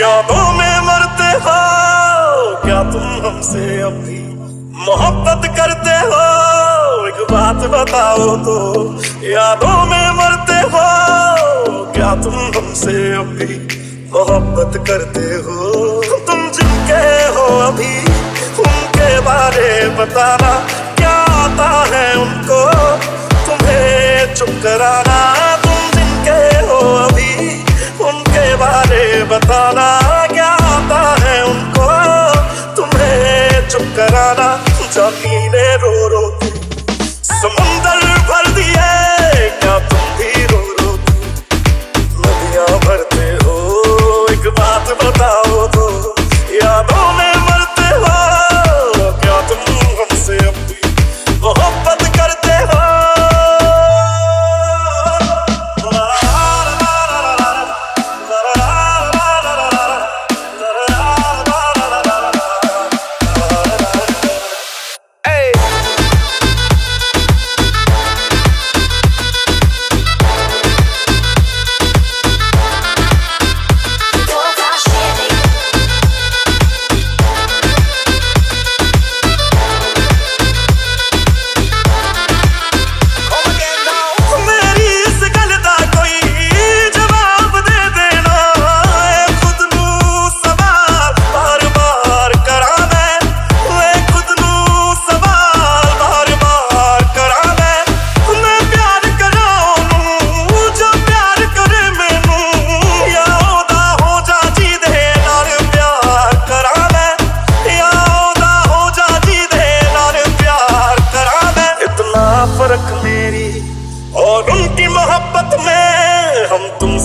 यादों में मरते हो। क्या तुम हमसे अभी मोहब्बत करते हो? एक बात बताओ तो यादों में मरते हो। क्या तुम हमसे अभी मोहब्बत करते हो? तुम जिनके हो अभी, उनके बारे बताना Sabinero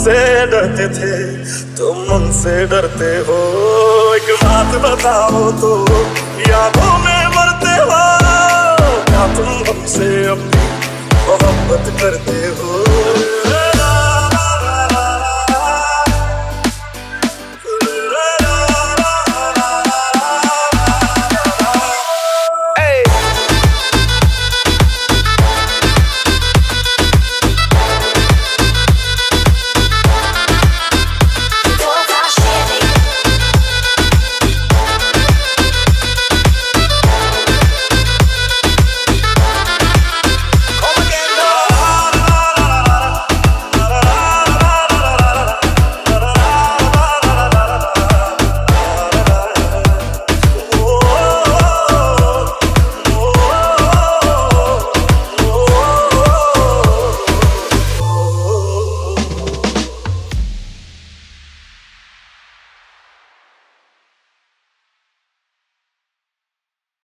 तुमसे डरते थे, तुम उनसे डरते हो। एक बात बताओ तो यादों में मरते हो। क्या तुम हमसे अपनी मोहब्बत करते